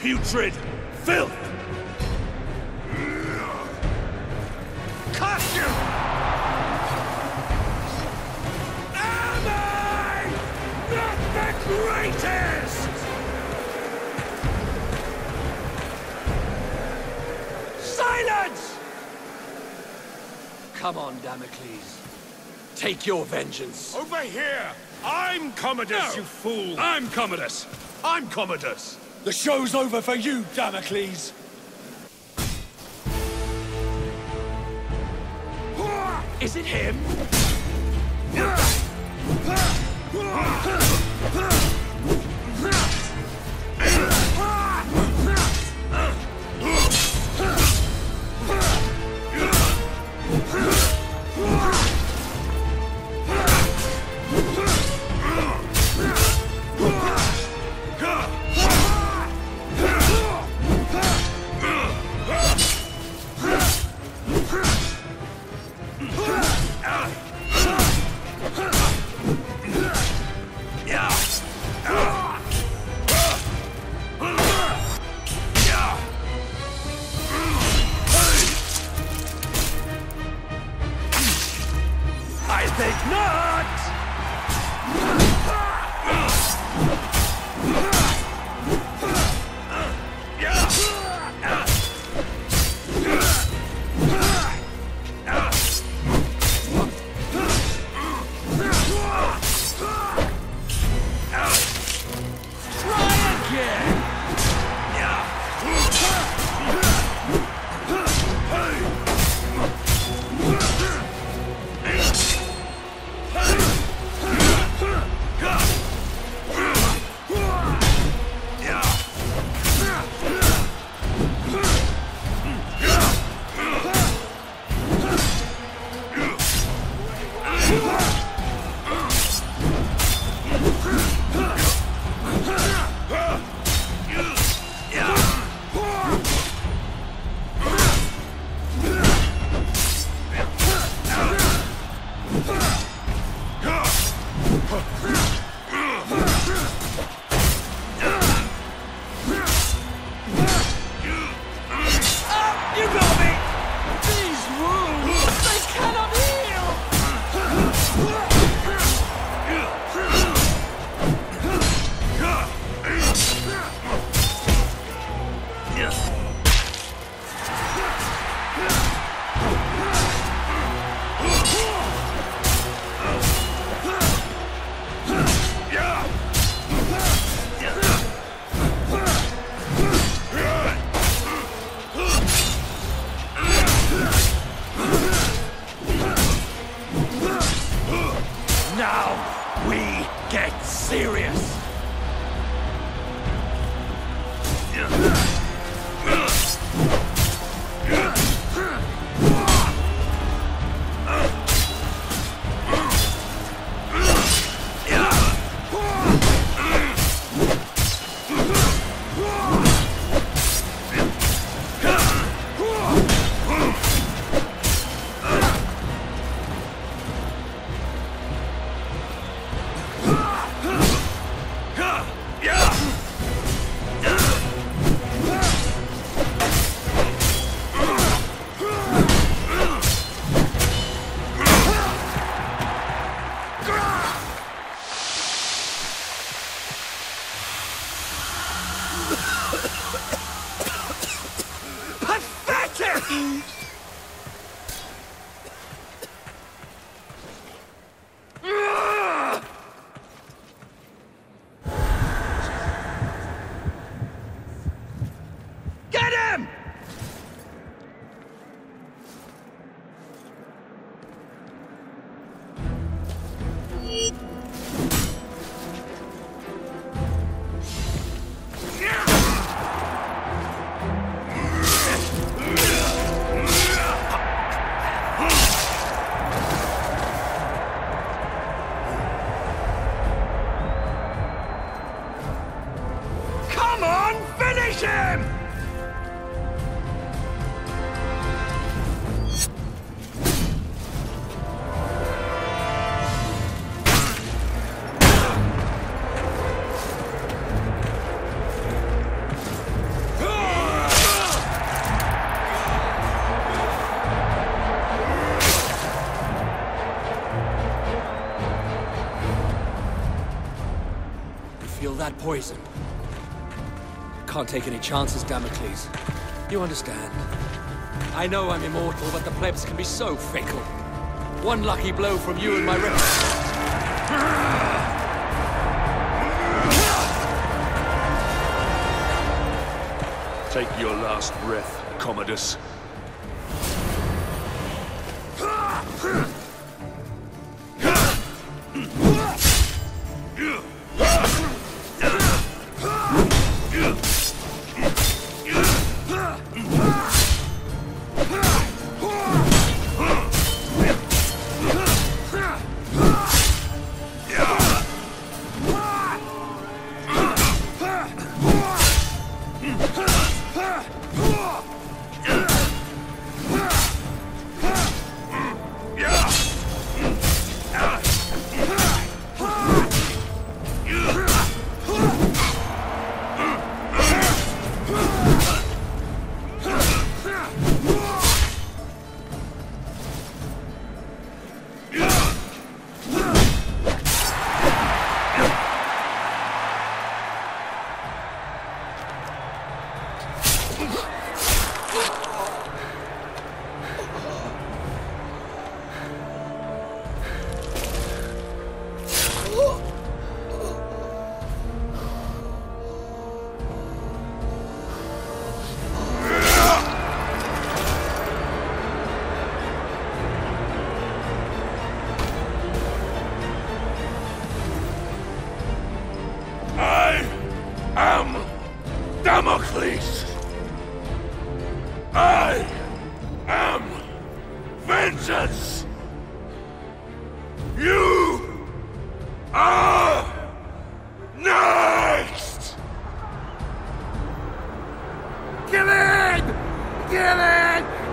putrid filth! You! Am I not the greatest? Silence! Come on, Damocles. Take your vengeance. Over here! I'm Commodus, No. you fool! I'm Commodus. I'm Commodus. The show's over for you, Damocles! Is it him? We get serious! Poison. Can't take any chances, Damocles. You understand. I know I'm immortal, but the plebs can be so fickle. One lucky blow from you and my rep... Take your last breath, Commodus. Damocles! I am vengeance! You are next! Kill it! Kill it!